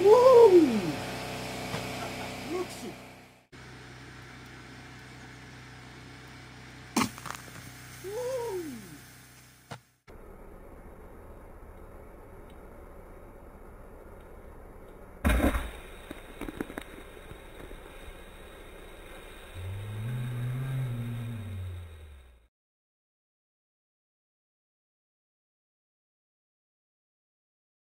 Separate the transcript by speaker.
Speaker 1: Woo! Looks